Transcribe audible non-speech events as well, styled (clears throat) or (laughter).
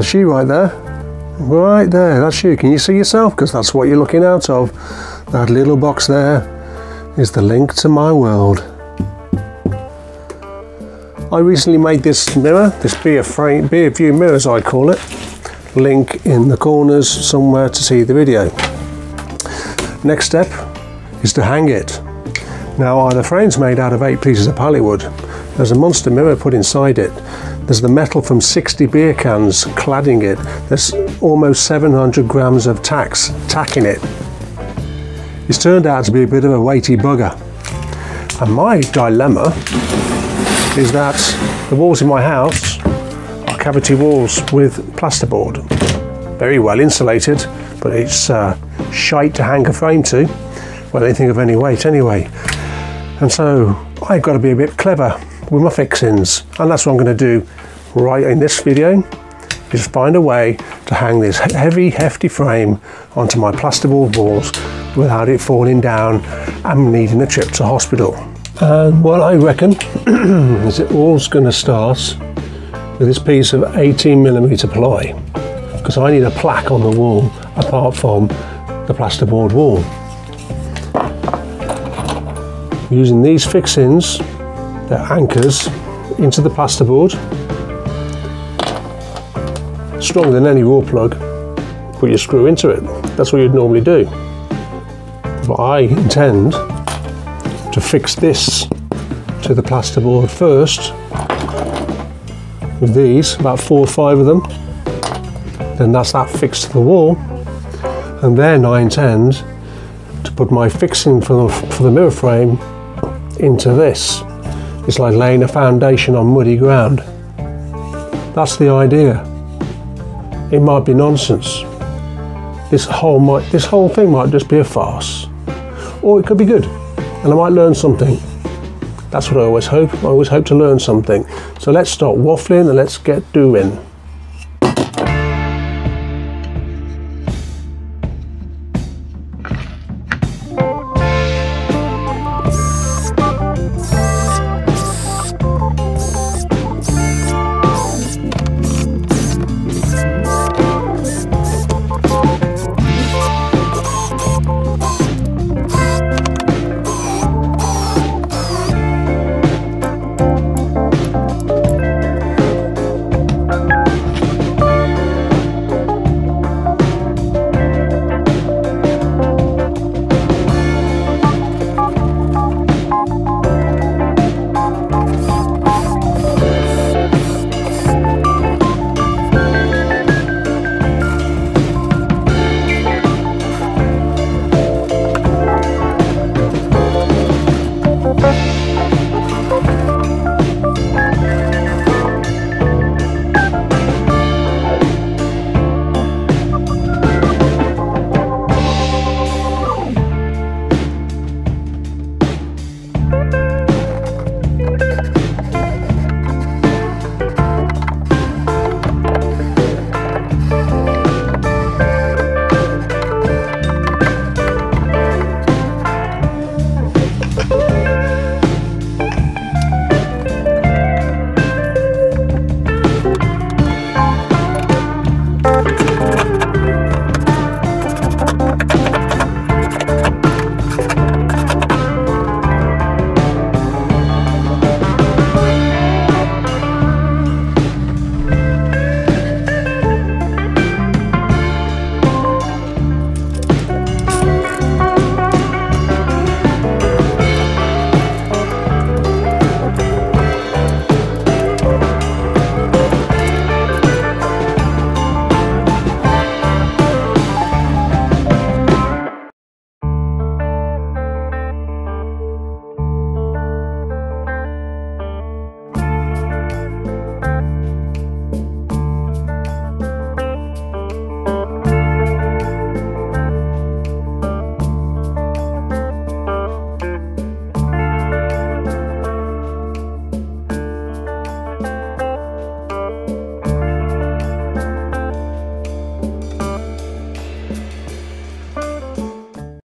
That's you right there. Right there, that's you. Can you see yourself? Because that's what you're looking out of. That little box there is the link to my world. I recently made this mirror, this beer frame, beer view mirror as I call it. Link in the corners somewhere to see the video. Next step is to hang it. Now are the frames made out of eight pieces of palletwood. There's a monster mirror put inside it. There's the metal from 60 beer cans cladding it. There's almost 700 grams of tacks tacking it. It's turned out to be a bit of a weighty bugger. And my dilemma is that the walls in my house are cavity walls with plasterboard. Very well insulated, but it's uh, shite to hang a frame to when anything of any weight anyway. And so I've got to be a bit clever with my fixings. And that's what I'm going to do right in this video, is find a way to hang this heavy, hefty frame onto my plasterboard walls without it falling down and needing a trip to hospital. And what I reckon (clears throat) is it all's going to start with this piece of 18 millimeter ply because I need a plaque on the wall apart from the plasterboard wall. Using these fixings, they're anchors into the plasterboard, stronger than any Rawlplug, put your screw into it. That's what you'd normally do. But I intend to fix this to the plasterboard first with these, about four or five of them. Then that's that fixed to the wall. And then I intend to put my fixing for the, for the mirror frame into this. It's like laying a foundation on muddy ground. That's the idea. It might be nonsense. This whole might, this whole thing might just be a farce, or it could be good, and I might learn something. That's what I always hope. I always hope to learn something. So let's stop waffling and let's get doing.